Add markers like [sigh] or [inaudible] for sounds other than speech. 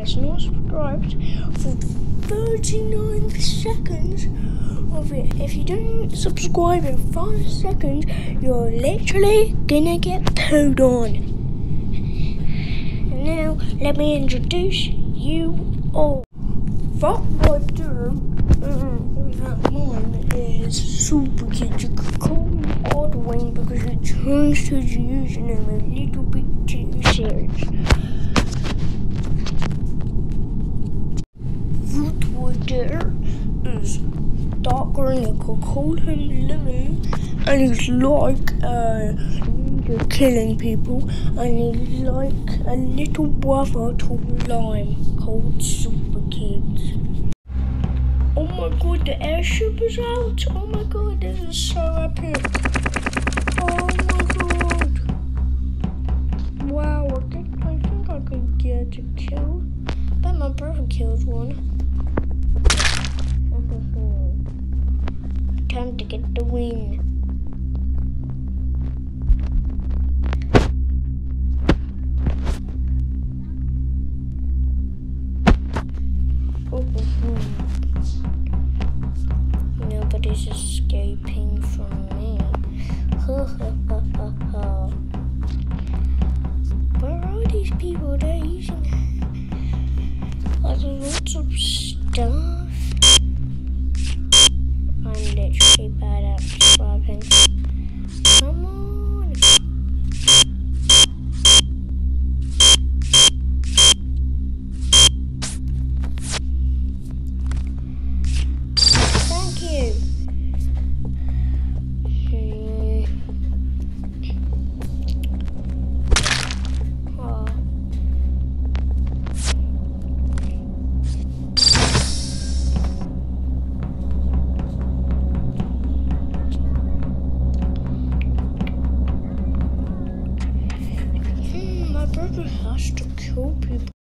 not subscribed for 39 seconds of it. If you don't subscribe in 5 seconds, you're literally gonna get pooed on. Now, let me introduce you all. What I do that mine is Super Kid. You could call me Oddwing because it turns to the username a little bit too serious. Do is dark green. You call him Lemon, and he's like uh, killing people, and he's like a little brother to Lime called Super Kids. Oh my god, the airship is out! Oh my god, this is so epic! Oh my god! Wow, I think I, think I could get a kill. Bet my brother killed one. To get the win. Nobody's escaping from me. [laughs] Brother has to kill people.